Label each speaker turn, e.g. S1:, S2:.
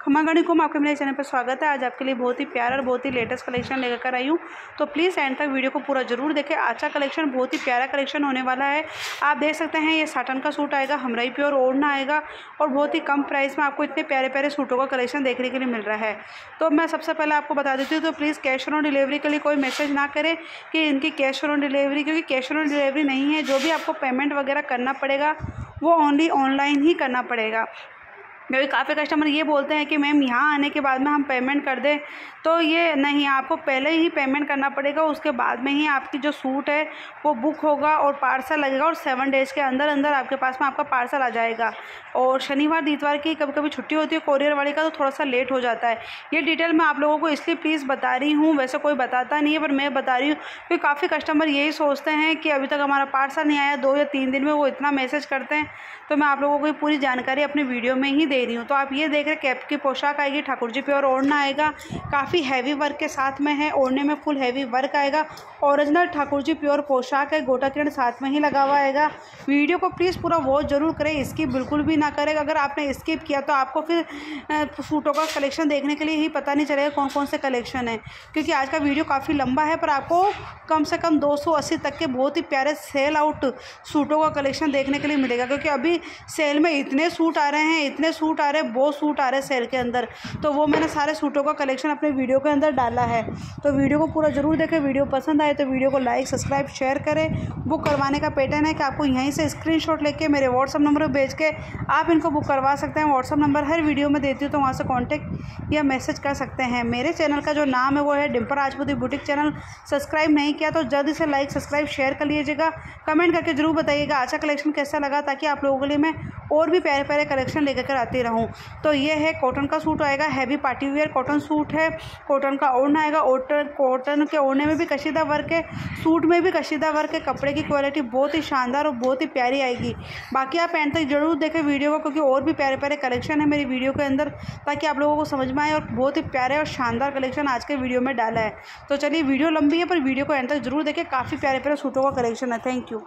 S1: खमागणी को आपके मेरे चैनल पर स्वागत है। आज आपके लिए बहुत ही प्यारा और बहुत ही लेटेस्ट कलेक्शन लेकर आई हूँ। तो प्लीज़ एंड तक वीडियो को पूरा ज़रूर देखें। अच्छा कलेक्शन बहुत ही प्यारा कलेक्शन होने वाला है। आप देख सकते हैं, ये साटन का सूट आएगा, हमराई प्योर ओढ़ना आएगा और बहुत ही कम प्राइस में आपको इतने प्यारे प्यारे सूटों का कलेक्शन देखने के लिए मिल रहा है। तो मैं सबसे पहले आपको बता देती हूँ तो प्लीज़ कैश ऑन डिलीवरी के लिए कोई मैसेज ना करें कि इनकी कैश ऑन डिलीवरी क्योंकि कैश ऑन डिलीवरी नहीं है। जो भी आपको पेमेंट वगैरह करना पड़ेगा, वो ओनली ऑनलाइन ही करना पड़ेगा। क्योंकि काफ़ी कस्टमर ये बोलते हैं कि मैम, यहाँ आने के बाद में हम पेमेंट कर दें। तो ये नहीं, आपको पहले ही पेमेंट करना पड़ेगा, उसके बाद में ही आपकी जो सूट है, वो बुक होगा और पार्सल लगेगा और सेवन डेज़ के अंदर अंदर आपके पास में आपका पार्सल आ जाएगा। और शनिवार, इतवार की कभी कभी छुट्टी होती है कोरियर वाले का तो थोड़ा सा लेट हो जाता है। ये डिटेल मैं आप लोगों को इसलिए प्लीज़ बता रही हूँ, वैसे कोई बताता नहीं है, पर मैं बता रही हूँ क्योंकि काफ़ी कस्टमर यही सोचते हैं कि अभी तक हमारा पार्सल नहीं आया, दो या तीन दिन में वो इतना मैसेज करते हैं। तो मैं आप लोगों को पूरी जानकारी अपनी वीडियो में ही दे रही हूँ। तो आप ये देख रहे कैप की पोशाक आएगी ठाकुर जी प्योर ओढ़ना आएगा। काफ़ी हैवी वर्क के साथ में है, ओढ़ने में फुल हैवी वर्क आएगा। ओरिजिनल ठाकुर जी प्योर पोशाक है, गोटा किरण साथ में ही लगा हुआ आएगा। वीडियो को प्लीज़ पूरा वॉच ज़रूर करें स्किप बिल्कुल भी ना करें। अगर आपने स्किप किया तो आपको फिर सूटों का कलेक्शन देखने के लिए ही पता नहीं चलेगा कौन कौन से कलेक्शन है। क्योंकि आज का वीडियो काफ़ी लंबा है, पर आपको कम से कम दो सौ अस्सी तक के बहुत ही प्यारे सेल आउट सूटों का कलेक्शन देखने के लिए मिलेगा। क्योंकि अभी सेल में इतने सूट आ रहे हैं, इतने सूट आ रहे हैं, बहुत सूट आ रहे हैं सेल के अंदर। तो वो मैंने सारे सूटों का कलेक्शन अपने वीडियो के अंदर डाला है। तो वीडियो को पूरा ज़रूर देखें। वीडियो पसंद आए तो वीडियो को लाइक सब्सक्राइब शेयर करें। बुक करवाने का पैटर्न है कि आपको यहीं से स्क्रीन लेके मेरे व्हाट्सअप नंबर पर भेज के आप इनको बुक करवा सकते हैं। व्हाट्सअप नंबर हर वीडियो में देती हूँ तो वहाँ से कॉन्टैक्ट या मैसेज कर सकते हैं। मेरे चैनल का जो नाम है, वो है Dimpar Rajputi boutique channel subscribe नहीं किया तो जल्दी से लाइक सब्सक्राइब शेयर कर लीजिएगा। कमेंट करके ज़रूर बताइएगा अच्छा कलेक्शन कैसा लगा, ताकि आप लोगों के लिए मैं और भी प्यारे प्यारे कलेक्शन लेकर कर आती रहूँ। तो ये है कॉटन का सूट आएगा heavy party wear cotton suit है। कॉटन का ओढ़ना आएगा ओटन कॉटन के ओढ़ने में भी कशीदा वर्क है। सूट में भी कशीदा वर्क है। कपड़े की क्वालिटी बहुत ही शानदार और बहुत ही प्यारी आएगी। बाकी आप एंड तक ज़रूर देखें वीडियो को, क्योंकि और भी प्यारे प्यारे कलेक्शन है मेरी वीडियो के अंदर, ताकि आप लोगों को समझ में आए और बहुत ही प्यारे और शानदार कलेक्शन आज के वीडियो में डाला है। तो चलिए वीडियो लंबी है, पर वीडियो को एंड तक ज़रूर देखें। काफ़ी प्यारे प्यारे सूटों का कलेक्शन है। Thank you